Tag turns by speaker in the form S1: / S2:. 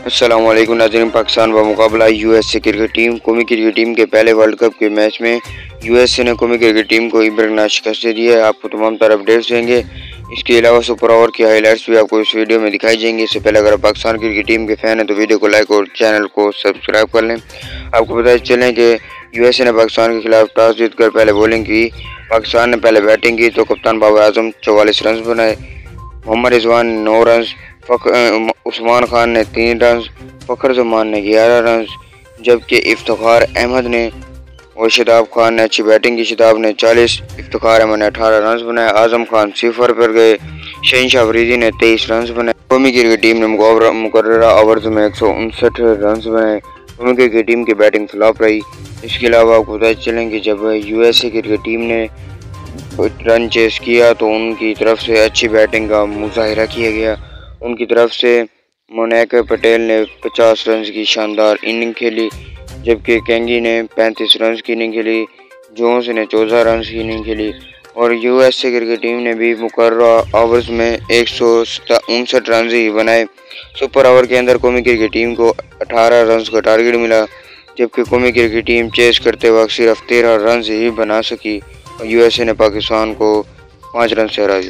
S1: असलम नाजरीन, पाकिस्तान व मुकाबला ए क्रिकेट टीम कौमी क्रिकेट टीम के पहले वर्ल्ड कप के मैच में यू एस ए ने कौमी क्रिकेट टीम को इबरना शिकस्त दे है। आपको तमाम तरह अपडेट्स देंगे। इसके अलावा सुपर ओवर की हाईलाइट्स भी आपको इस वीडियो में दिखाई जाएँगे इससे पहले अगर आप पाकिस्तान क्रिकेट टीम के फ़ैन हैं तो वीडियो को लाइक और चैनल को सब्सक्राइब कर लें। आपको पता चलें कि यूएसए ने पाकिस्तान के खिलाफ टॉस जीत कर पहले बॉलिंग की। पाकिस्तान ने पहले बैटिंग की तो कप्तान बाबर आज़म चौवालीस रन बनाए। मोहम्मद रिजवान नौ रन उस्मान खान ने तीन रन फ़खर जमान ने ग्यारह रन जबकि इफ्तार अहमद ने और शदाब खान ने, अच्छी बैटिंग की, शदाब ने चालीस इफ्तार अहमद ने अठारह रन बनाए, आज़म खान सिफर पर गए शहनशाह फरीदी ने तेईस रन बनाए कौमी क्रिकेट टीम ने मुकर ओवर्स में एक सौ उनसठ रन बनाए कौमी क्रिकेट टीम की बैटिंग फ्लॉप रही। इसके अलावा आपको पता चलें कि जब यूएसए क्रिकेट टीम ने रन चेस किया तो उनकी तरफ़ से अच्छी बैटिंग का मुजाहरा किया गया। उनकी तरफ़ से मोनैक पटेल ने 50 रन की शानदार इनिंग खेली, जबकि कैंगी ने 35 रन की इनिंग खेली, जोन्स ने 14 रन की इनिंग खेली, और यूएसए क्रिकेट टीम ने भी मुकर ओवर्स में एक सौ उनसठ रन ही बनाए। सुपर ओवर के अंदर कौमी क्रिकेट टीम को 18 रन का टारगेट मिला, जबकि कौमी क्रिकेट टीम चेस करते वक्त सिर्फ़ तेरह रन ही बना सकी, और यूएसए ने पाकिस्तान को पाँच रन से हरा